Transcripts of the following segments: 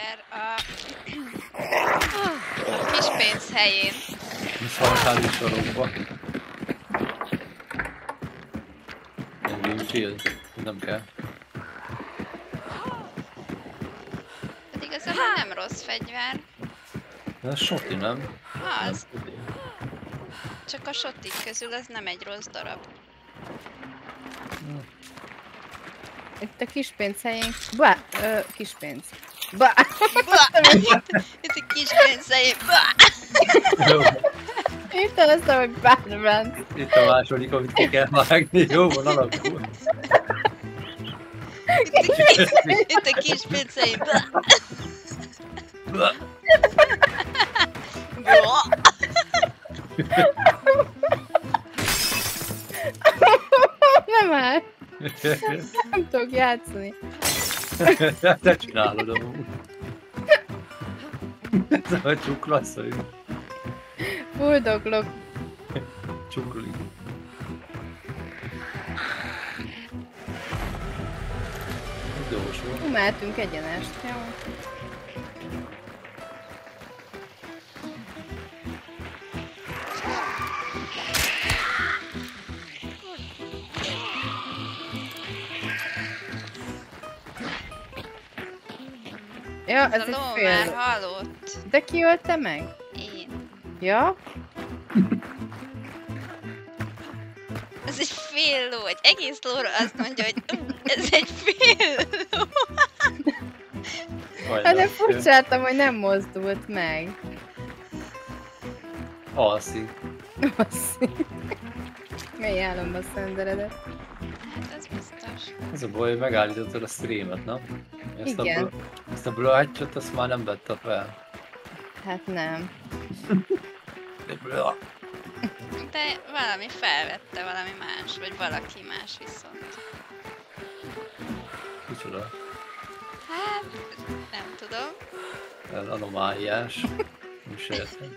fegyver a, a kis pénz helyén. Mi szarházi sorokba. Egy Winfield. Nem kell. Hát igazából nem rossz fegyver. Ez soti, nem? Az, Nem csak a sotik közül ez nem egy rossz darab. Itt a kispénz helyén... Bá! Ö, kispénz. Bá! Itt egy kis pénz helyén. Jó, azt hogy bármint. itt a második, amit ki kell vágni. Jó, van alakul. Itt a kis, itt a kis pénz helyén. Nem áll. Nem tudok játszani. Te csinálod amúgy. Ez a csuklasszony. Fuldoglok. Csuklik. Idős volt. Mehetünk egyenest, jó? Ja, Ez ez a egy ló már fél. halott. De ki ölte meg? Én. Ja? Ez egy fél ló, egy egész lóra azt mondja, hogy "Ú, ez egy fél ló. Hát de furcsáltam, hogy nem mozdult meg. Alszik. Basszi. Mély álomba szenderedett. Hát ez Ez a baj, hogy megállítottad a streamet, nem? Ezt Igen. A, ezt a blöhattyot, azt már nem vette fel. Hát nem. De De valami felvette, valami más, vagy valaki más viszont. Kicsoda. Hát, nem tudom. Ez anomáliás. Nem se értem.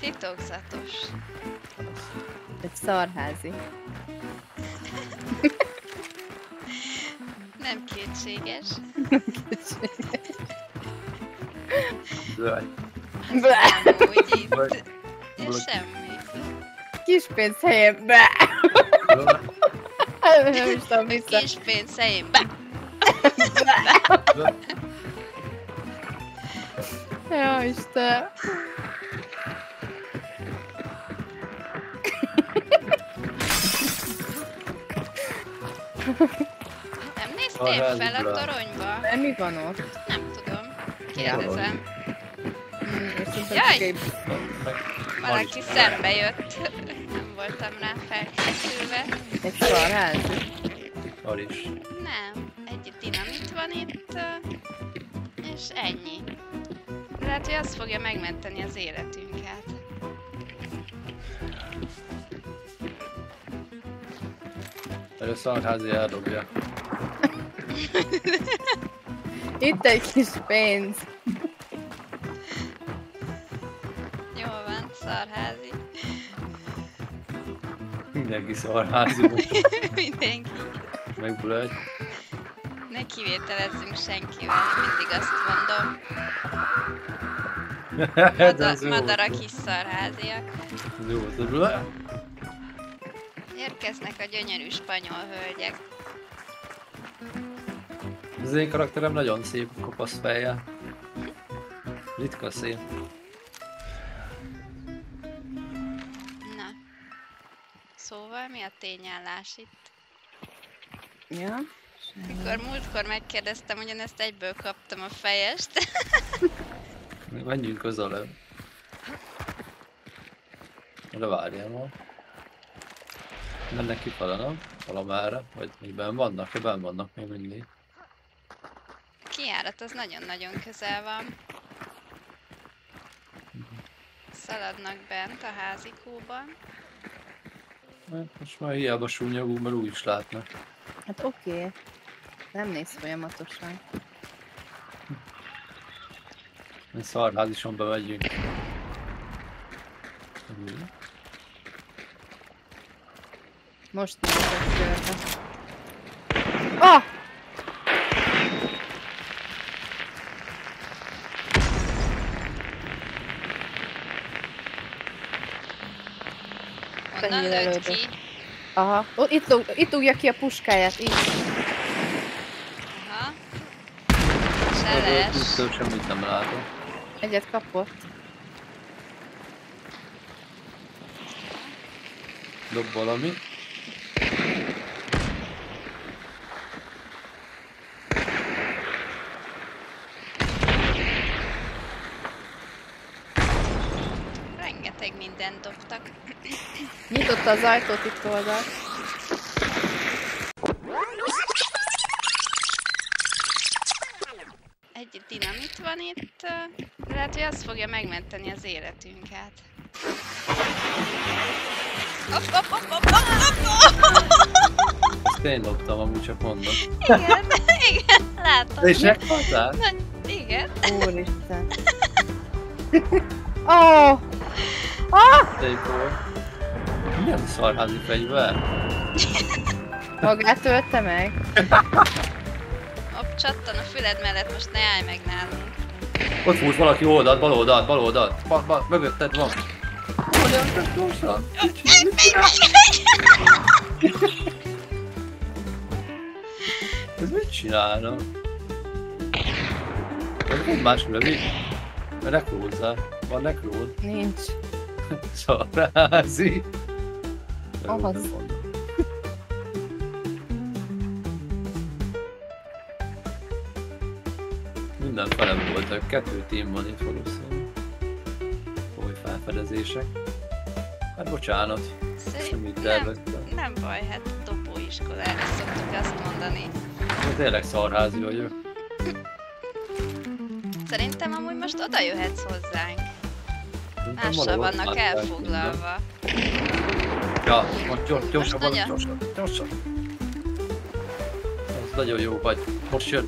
Titokzatos. Egy szarházi. Nem kétséges. Blöhatty. Blá. Amúgy itt. Vagy- És vagy- semmi. Kis pénz helyén. Be. Nem is tudom vissza. Kis pénz helyén. Be! Ja, Isten. Nem A néztél házi fel a toronyba? De mi van ott? Nem tudom. Kérdezem. Jaj! Valaki szembe jött. Nem voltam rá felkészülve. Egy szarházi. Aris. Nem. Egy dinamit van itt. És ennyi. Lehet, hogy az fogja megmenteni az életünket. Először a házi eldobja. Itt egy kis pénz. Jó van, szarházi. Mindenki szarházi most. Mindenki. Meg blögy. Ne kivételezzünk senkivel, mindig azt mondom. Mada- madarak is szarháziak. Jó, blögy. Érkeznek a gyönyörű spanyol hölgyek. Az én karakterem nagyon szép, kopasz fejjel. Ritka szép. Na. Szóval mi a tényállás itt? Ja? Mikor múltkor megkérdeztem, hogy én ezt egyből kaptam a fejest. Menjünk közelebb. De várjál ma. Mennek kifele, nem? Valamerre? Vagy még benn vannak? Ja, benn vannak még mindig. Kiárat az nagyon-nagyon közel van. Szaladnak bent a házikóban. Hát Most már hiába súnyogunk, mert úgy is látnak. Hát oké. Okay. Nem néz folyamatosan. Mi szarházison bemegyünk. Hm. Most nézek körbe. Ah! Lőtt ki? Aha. Ó, itt, lóg, itt dugja ki a puskáját, itt. Aha. Seles. Tisztől semmit nem látok. Egyet kapott. Dob valami. Az ajtót itt oldalt. Egy dinamit van itt. Lehet, hogy az fogja megmenteni az életünket. Ezt én dobtam, amúgy csak mondom. Igen, igen, látom. És meghaltál? Igen. Úristen. Ó! Oh! Ah! Szép Milyen szarházi fegyver? Magát ölte meg? Hopp, csattan a füled mellett, most ne állj meg nálunk. Ott fújt valaki oldalt, bal oldalt, bal oldalt. Ba, ba, mögötted van. Gyorsan. Mit csinál? Ez mit csinálna? Ez egy más rövid. Nekrózzál. Van nekróz. Nincs. Szarházi. Az. Minden felem voltak, kettő tím van itt valószínűleg. Oly felfedezések. Hát bocsánat, semmit terveztem. nem baj, hát dobóiskolára szoktuk azt mondani. Én tényleg szarházi vagyok. Szerintem amúgy most oda jöhetsz hozzánk. Mással vannak elfoglalva. minden. Ja, most gyors, gyorsabban, nagyon- gyorsan, gyorsan. Ez nagyon jó vagy. Most jön.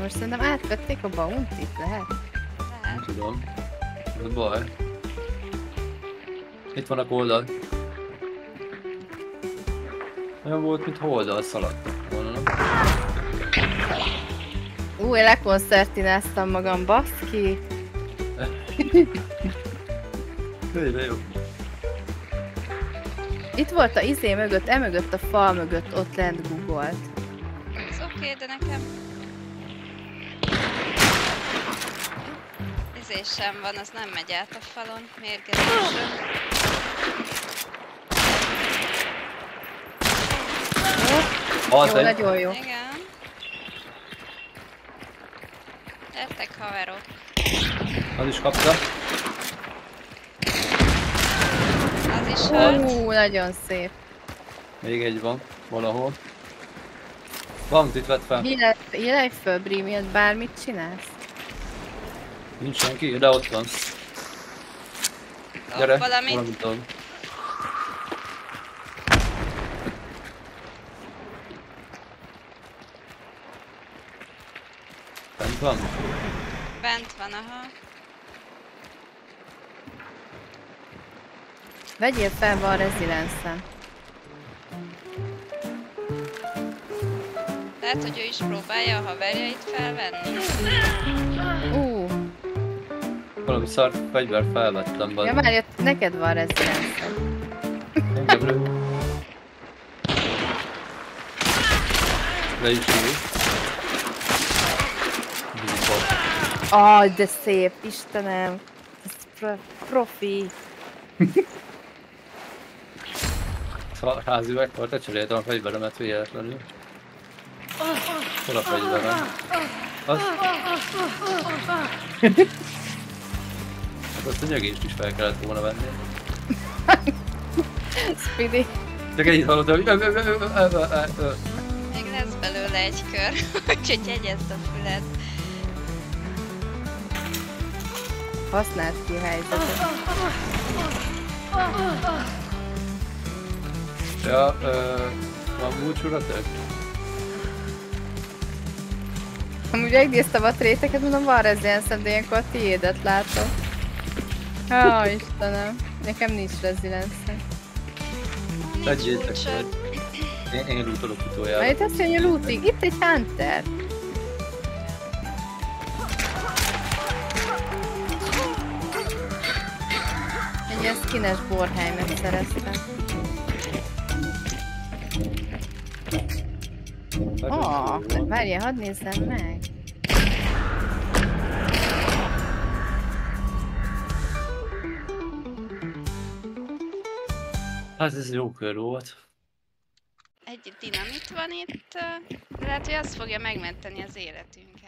Most szerintem átvették a bounty lehet? Nem tudom. Ez baj. Itt vannak oldal. Olyan volt, mint oldal szaladtak volna. nem? Ú, én lekoncertináztam magam, baszki. De jó. Itt volt a izé mögött, emögött a fal mögött, ott lent googolt. Ez oké, okay, de nekem... Izésem van, az nem megy át a falon, mérgezésről. Az Jó, egy. nagyon jó. Igen. Gyertek haverok. Az is kapta. Az is halt. Ú, nagyon szép. Még egy van. Valahol. Van, itt vett fel. Hílej föl, Bri, miatt bármit csinálsz. Nincs senki, de ott van. Gyere, valamit. valamit van? Bent van, aha. Vegyél fel, van rezilenszen. Lehet, hogy ő is próbálja a haverjait felvenni. Ú, Valami szar fegyver felvettem ja be. már jött, neked van rezilenszen. Engem. Le is ül. Aj, de szép, Istenem. Ez pro profi. Házi megtart, te cseréltem a fegyveremet véletlenül. Hol a fegyverem? Az... Hát azt a nyögést is fel kellett volna venni. Speedy. Csak ennyit hallottam, hogy... Még lesz belőle egy kör, úgyhogy jegyezd a füled. Használd ki a helyzetet. Ja, ö, van búcsúratok? Amúgy megnéztem a tréteket, mondom, van rezilenszen, de ilyenkor a tiédet látom. Ó, Istenem. Nekem nincs rezilenszen. Furcsa. meg. Én, én lootolok utoljára. itt azt mondja looting. Itt egy hunter. Ilyen skines borheimet szereztem. Ó, oh, várjál, hadd nézzem meg. Hát ez jó kör volt. Egy dinamit van itt. Lehet, hogy az fogja megmenteni az életünket.